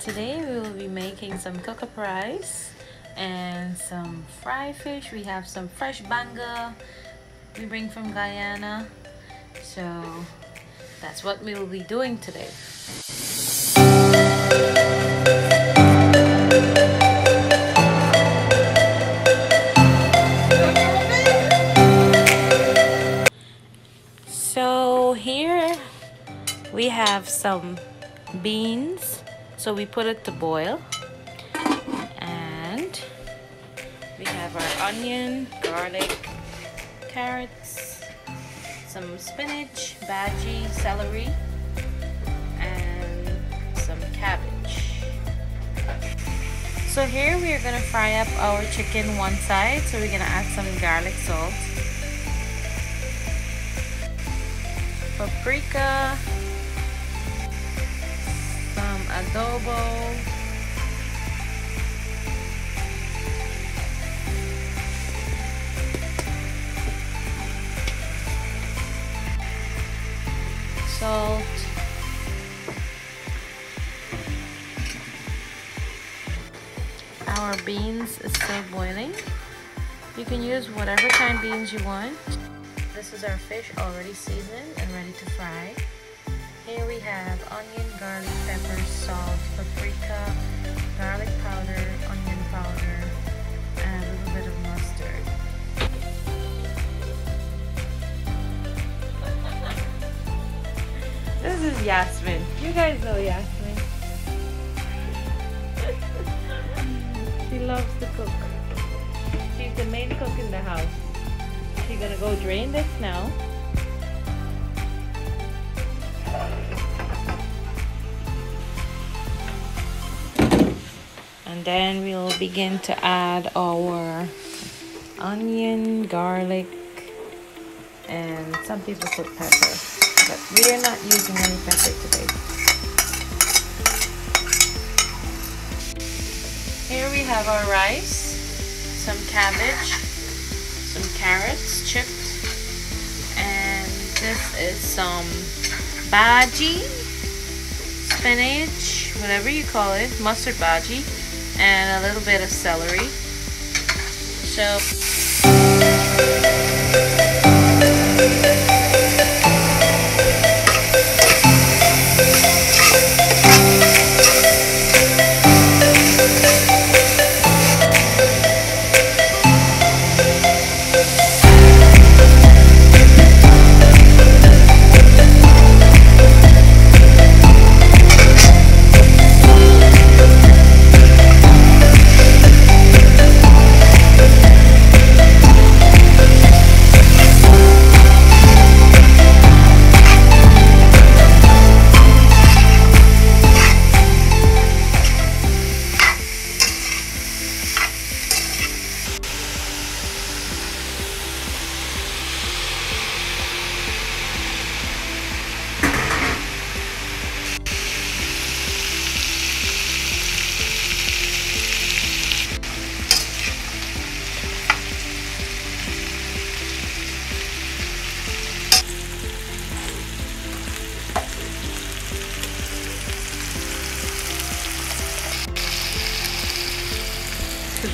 Today we will be making some cook-up rice and some fried fish. We have some fresh banga we bring from Guyana. So that's what we will be doing today. So here we have some beans so we put it to boil. And we have our onion garlic carrots some spinach bhaji celery and some cabbage. So here we are gonna fry up our chicken one side so we're gonna add some garlic salt paprika adobo. Salt. Our beans is still boiling. You can use whatever kind of beans you want. This is our fish already seasoned and ready to fry. Here we have onion, garlic, pepper, salt, paprika, garlic powder, onion powder, and a little bit of mustard. This is Yasmin. You guys know Yasmin. she loves to cook. She's the main cook in the house. She's gonna go drain this now. And then we'll begin to add our onion garlic and some people put pepper. But we are not using any pepper today. Here we have our rice some cabbage some carrots chipped and this is some bhaji spinach whatever you call it mustard bhaji and a little bit of celery. So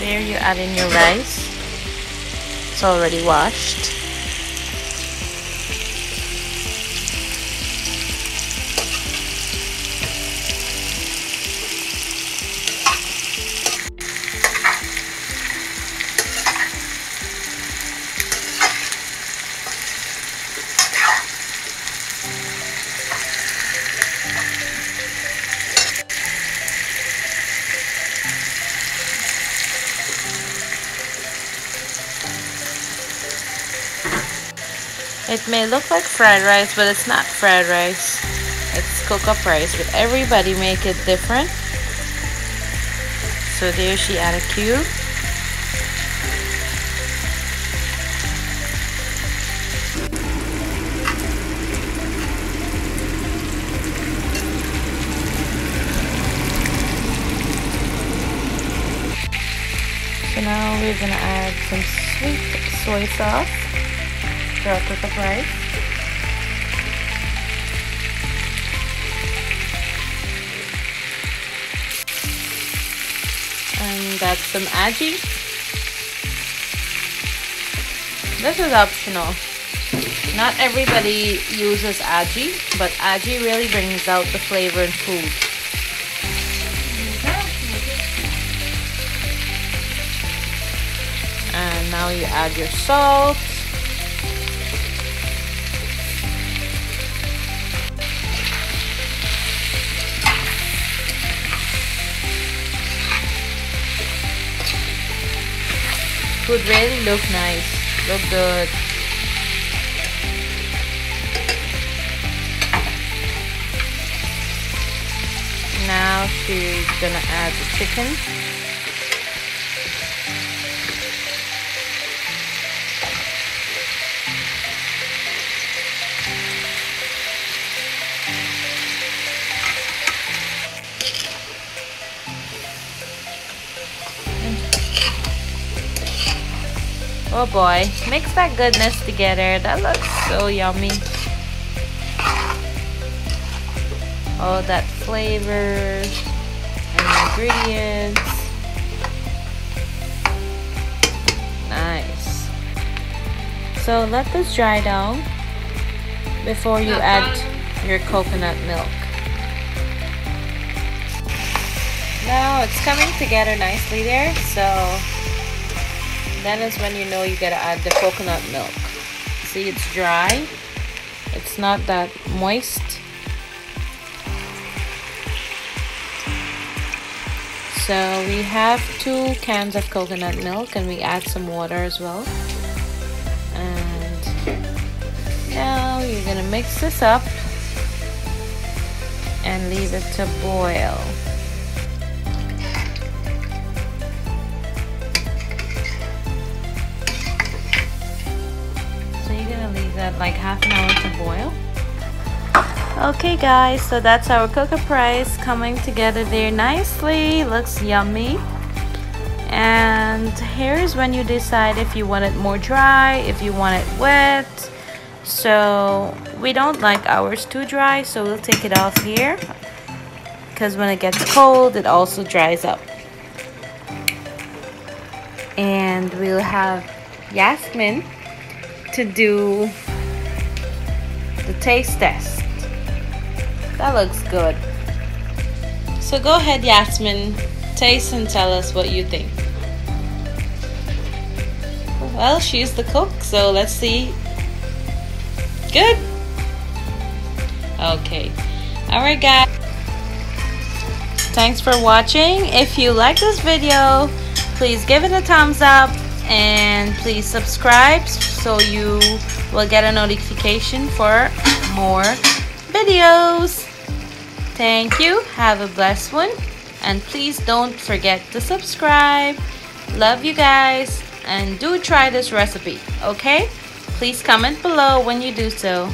So there you add in your rice. It's already washed. It may look like fried rice, but it's not fried rice. It's cook-up rice, but everybody make it different. So there she add a cube. So now we're gonna add some sweet soy sauce a cook up rice. And that's some aji. This is optional. Not everybody uses aji, but aji really brings out the flavor in food. And now you add your salt. Would really look nice, look good. Now she's gonna add the chicken. Oh boy, mix that goodness together. That looks so yummy. All that flavor and ingredients. Nice. So let this dry down before you add your coconut milk. Now it's coming together nicely there, so then is when you know you gotta add the coconut milk. See it's dry. It's not that moist. So we have two cans of coconut milk and we add some water as well. And now you're gonna mix this up and leave it to boil that like half an hour to boil. Okay guys, so that's our cook-up rice coming together there nicely. Looks yummy. And here's when you decide if you want it more dry, if you want it wet. So we don't like ours too dry, so we'll take it off here. Because when it gets cold, it also dries up. And we'll have Yasmin to do taste test. That looks good. So go ahead, Yasmin. Taste and tell us what you think. Well, she's the cook, so let's see. Good? Okay. Alright, guys. Thanks for watching. If you like this video, please give it a thumbs up and please subscribe so you will get a notification for more videos. Thank you. Have a blessed one. And please don't forget to subscribe. Love you guys. And do try this recipe, okay? Please comment below when you do so.